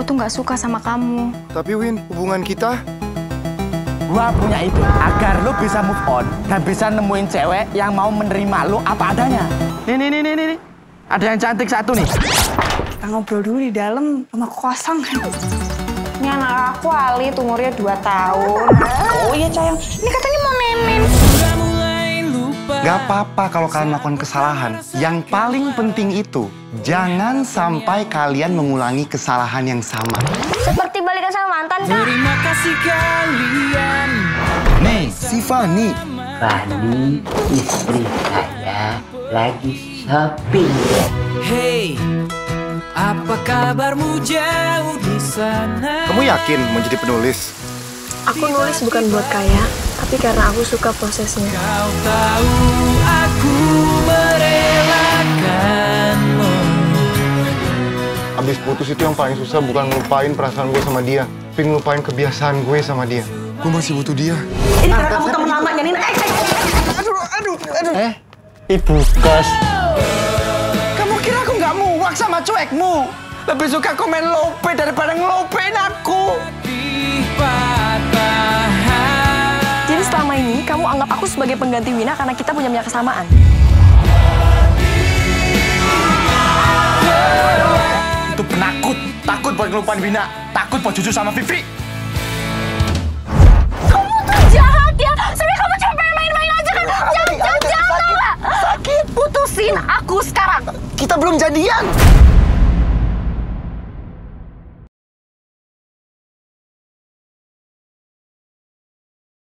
aku tuh nggak suka sama kamu. Tapi Win, hubungan kita Gua punya ide agar lu bisa move on dan bisa nemuin cewek yang mau menerima lu apa adanya. Nih nih nih nih nih. Ada yang cantik satu nih. Kita ngobrol dulu di dalam rumah kosong. Ini anak aku Ali, umurnya 2 tahun. Oh iya sayang, Gak apa-apa kalau kalian melakukan kesalahan. Yang paling penting itu, jangan sampai kalian mengulangi kesalahan yang sama. Seperti balikan sama mantan, Kak. Terima kasih kalian. Nih, si Fani. Fani, istri saya lagi shopping. Hey, apa kabarmu jauh di sana? Kamu yakin mau jadi penulis? Aku nulis bukan buat kaya, tapi karena aku suka prosesnya. Kau tahu aku merelakanmu. Abis putus itu yang paling susah bukan ngelupain perasaan gue sama dia, tapi ngelupain kebiasaan gue sama dia. Gue masih butuh dia. Ini karena kamu temen lamanya Nina. Eh, eh, aduh, aduh, aduh. Eh, ibu kos. Kamu kira aku nggak muak sama cuekmu? Lebih suka komen lope daripada ngelopein ini kamu anggap aku sebagai pengganti Wina karena kita punya banyak kesamaan. Itu penakut. Takut buat ngelupain Wina. Takut buat jujur sama Vivi. Kamu tuh jahat ya. Sebenarnya kamu cuma pengen main-main aja kan. Jangan, jangan, jangan. Sakit. Putusin aku sekarang. Kita belum jadian.